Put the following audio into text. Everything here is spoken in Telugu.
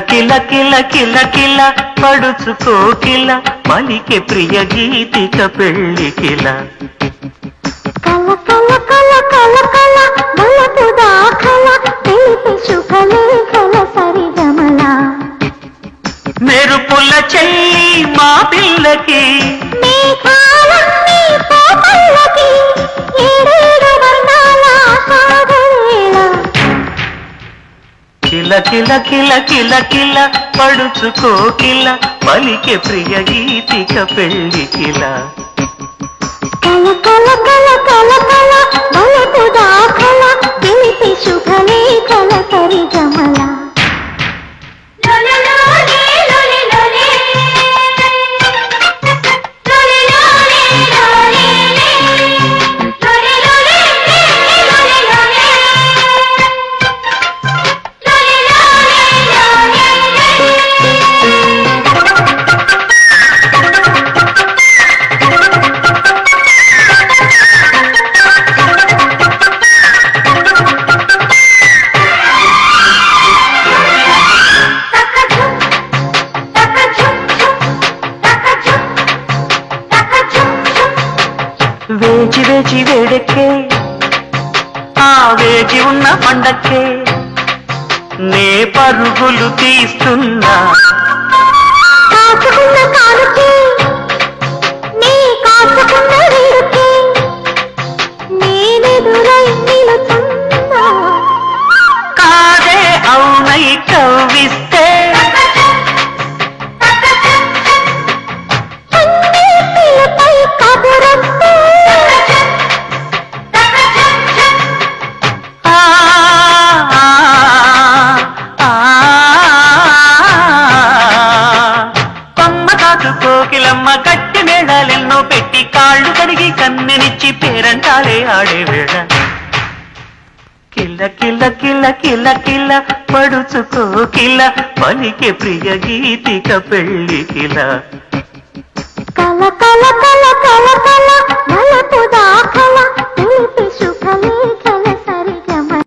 కిల కిల కిల కిల కిల పడుచుకోకిల పలికే ప్రియ గీతిక పెళ్ళి కిల కల కల కల కల కల బలపు దాఖల తెలిపి శుభలేఖల సరిగమల మెరుపుల చెల్లి మా పిల్లకి. మేఘాలన్నీ కిల కిల కిల కిల కిల పడుచుకోకిల పలికే ప్రియ గీతిక పెళ్ళి కిల. కల కల కల కల కల వేచి వేచి వేడెక్కే. ఆ వేచి ఉన్న పండక్కే. నే పరుగులు తీస్తున్నా. కోకిలమ్మ గట్టి మేళాలెన్నో పెట్టి కాళ్ళు కడిగి కన్నెనిచ్చి పేరంటాలే ఆడే వేళ కిల్ల కిల్ల కిల్ల కిల్ల కిల్ల పడుచుకో కిల్ల పలికి ప్రియ గీతిక పెళ్ళి కిల. కల కల కల కల కల